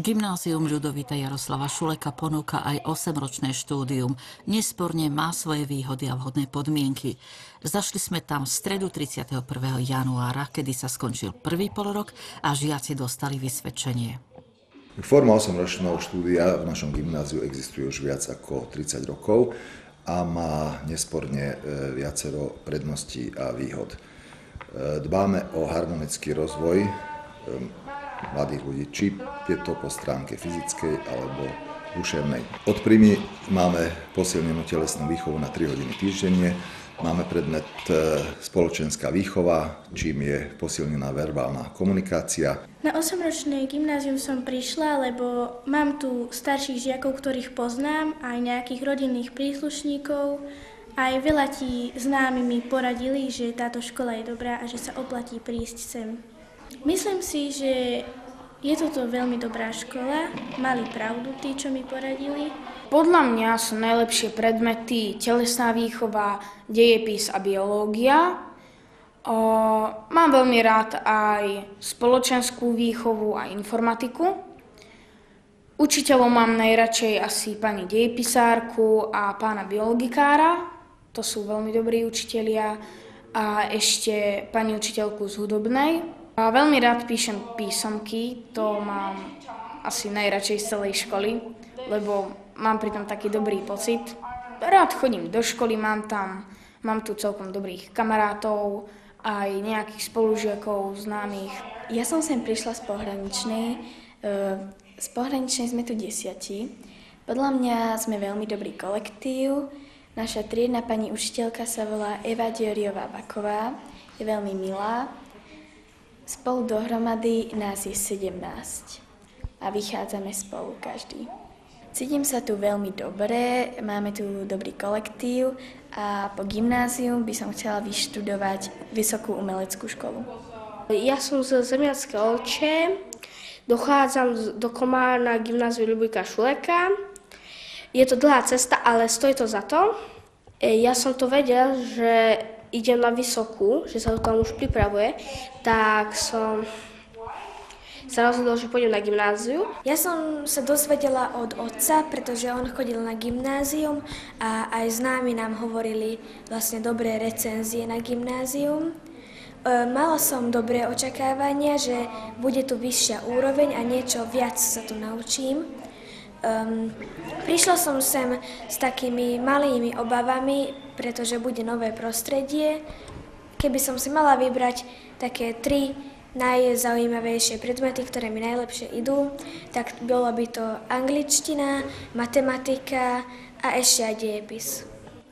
Gymnázium Ľudovita Jaroslava Šuleka ponúka aj 8-ročné štúdium. Nesporne má svoje výhody a vhodné podmienky. Zašli sme tam v stredu 31. januára, kedy sa skončil prvý polorok a žiaci dostali vysvedčenie. Forma 8-ročného štúdia v našom gymnáziu existuje už viac ako 30 rokov a má nesporne e, viacero predností a výhod. E, dbáme o harmonický rozvoj e, mladých ľudí, či je to po stránke fyzickej alebo duševnej. Od príjmy máme posilnenú telesnú výchovu na 3 hodiny týždenne, máme predmet e, spoločenská výchova, čím je posilnená verbálna komunikácia. Na 8-ročné gymnázium som prišla, lebo mám tu starších žiakov, ktorých poznám, aj nejakých rodinných príslušníkov, aj veľa ti známi mi poradili, že táto škola je dobrá a že sa oplatí prísť sem. Myslím si, že je toto veľmi dobrá škola, mali pravdu tí, čo mi poradili. Podľa mňa sú najlepšie predmety telesná výchova, dejepis a biológia. O, mám veľmi rád aj spoločenskú výchovu a informatiku. Učiteľom mám najradšej asi pani dejepisárku a pána biologikára. To sú veľmi dobrí učitelia. A ešte pani učiteľku z hudobnej, a veľmi rád píšem písomky, to mám asi najradšej z celej školy, lebo mám pri tom taký dobrý pocit. Rád chodím do školy, mám tam, mám tu celkom dobrých kamarátov, aj nejakých spolužiakov, známych. Ja som sem prišla z pohraničnej, e, z pohraničnej sme tu desiatí. Podľa mňa sme veľmi dobrý kolektív. Naša triedna pani učiteľka sa volá Eva Dioriová Baková, je veľmi milá, Spolu dohromady nás je 17 a vychádzame spolu každý. Cítim sa tu veľmi dobre, máme tu dobrý kolektív a po gymnáziu by som chcela vyštudovať Vysokú umeleckú školu. Ja som z Zemiacké Olče, dochádzam do Komára na gymnáziu Ľubojka Šuleka. Je to dlhá cesta, ale stojí to za to. E, ja som to vedel, že idem na vysokú, že sa to tam už pripravuje, tak som sa rozhodol, že pôjdem na gymnáziu. Ja som sa dozvedela od otca, pretože on chodil na gymnázium a aj známi nám hovorili vlastne dobré recenzie na gymnázium. E, mala som dobré očakávania, že bude tu vyššia úroveň a niečo viac sa tu naučím. Um, prišla som sem s takými malými obavami, pretože bude nové prostredie. Keby som si mala vybrať také tri najzaujímavejšie predmety, ktoré mi najlepšie idú, tak bolo by to angličtina, matematika a ešte aj dejepis.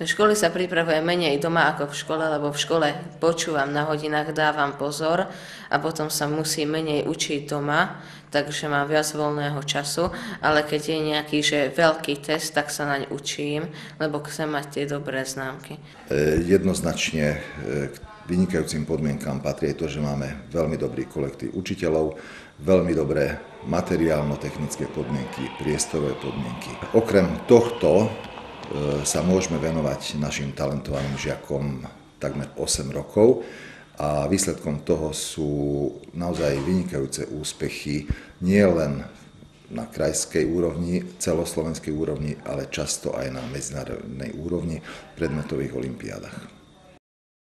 Do školy sa pripravujem menej doma ako v škole, lebo v škole počúvam na hodinách, dávam pozor a potom sa musí menej učiť doma, takže mám viac voľného času, ale keď je nejaký že veľký test, tak sa naň učím, lebo chcem mať tie dobré známky. E, jednoznačne e, k vynikajúcim podmienkám patrí to, že máme veľmi dobrý kolektív učiteľov, veľmi dobré materiálno-technické podmienky, priestorové podmienky. Okrem tohto sa môžeme venovať našim talentovaným žiakom takmer 8 rokov a výsledkom toho sú naozaj vynikajúce úspechy nie len na krajskej úrovni, celoslovenskej úrovni, ale často aj na medzinárodnej úrovni v predmetových olimpiádach.